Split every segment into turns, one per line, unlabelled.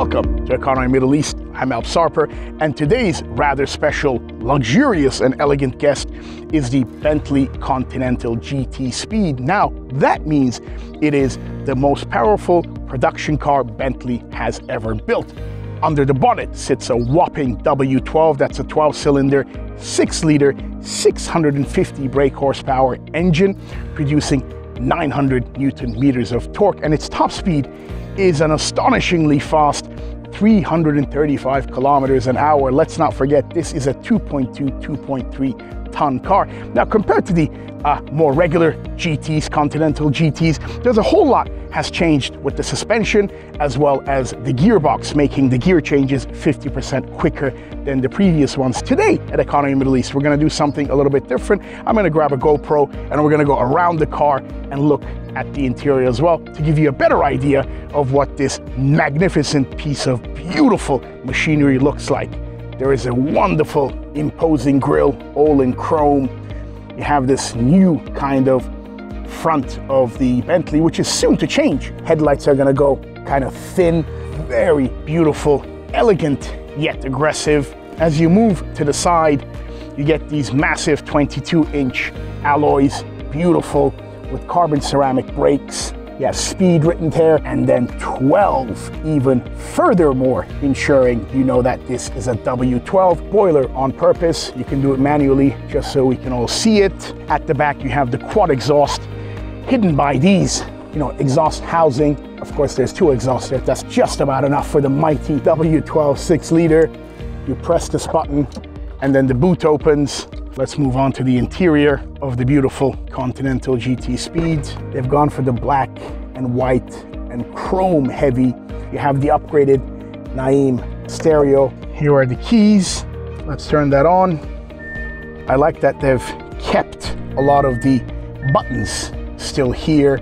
Welcome to Economy Middle East. I'm Alp Sarper, and today's rather special, luxurious, and elegant guest is the Bentley Continental GT Speed. Now, that means it is the most powerful production car Bentley has ever built. Under the bonnet sits a whopping W12, that's a 12 cylinder, 6 liter, 650 brake horsepower engine, producing 900 newton meters of torque, and its top speed is an astonishingly fast 335 kilometers an hour. Let's not forget, this is a 2.2, 2.3 ton car. Now, compared to the uh, more regular GTs, Continental GTs, there's a whole lot has changed with the suspension as well as the gearbox, making the gear changes 50% quicker than the previous ones. Today at Economy Middle East, we're gonna do something a little bit different. I'm gonna grab a GoPro and we're gonna go around the car and look at the interior as well to give you a better idea of what this magnificent piece of beautiful machinery looks like. There is a wonderful imposing grille, all in chrome. You have this new kind of front of the Bentley, which is soon to change. Headlights are gonna go kind of thin, very beautiful, elegant, yet aggressive. As you move to the side, you get these massive 22 inch alloys, beautiful, with carbon ceramic brakes. You have speed written there, and then 12 even furthermore, ensuring you know that this is a W12 boiler on purpose. You can do it manually just so we can all see it. At the back, you have the quad exhaust hidden by these, you know, exhaust housing. Of course, there's two exhausts there. That's just about enough for the mighty W12 6 liter. You press this button and then the boot opens. Let's move on to the interior of the beautiful Continental GT Speed. They've gone for the black and white and chrome heavy. You have the upgraded Naim stereo. Here are the keys. Let's turn that on. I like that they've kept a lot of the buttons still here.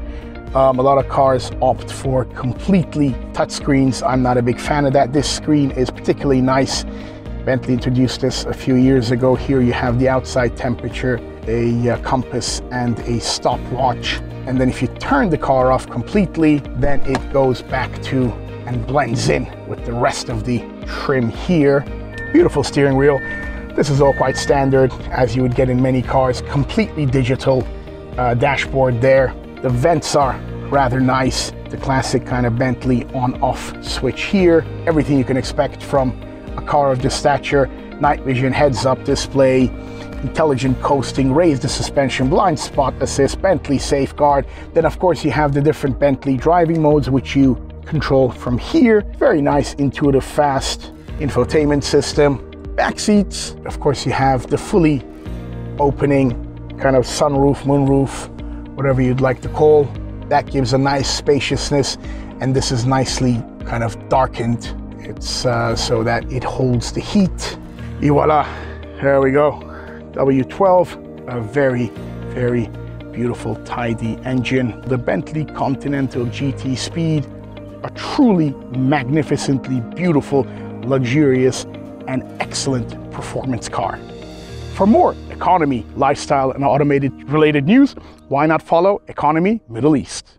Um, a lot of cars opt for completely touchscreens. I'm not a big fan of that. This screen is particularly nice. Bentley introduced this a few years ago. Here you have the outside temperature, a uh, compass, and a stopwatch. And then if you turn the car off completely, then it goes back to and blends in with the rest of the trim here. Beautiful steering wheel. This is all quite standard, as you would get in many cars, completely digital uh, dashboard there. The vents are rather nice. The classic kind of Bentley on-off switch here. Everything you can expect from a car of this stature. Night vision heads-up display, intelligent coasting, raise the suspension, blind spot assist, Bentley safeguard. Then of course you have the different Bentley driving modes which you control from here. Very nice, intuitive, fast infotainment system. Back seats, of course you have the fully opening kind of sunroof, moonroof, whatever you'd like to call. That gives a nice spaciousness, and this is nicely kind of darkened. It's uh, so that it holds the heat. Et voila, there we go. W12, a very, very beautiful, tidy engine. The Bentley Continental GT Speed, a truly magnificently beautiful, luxurious, and excellent performance car. For more economy, lifestyle, and automated related news, why not follow Economy Middle East?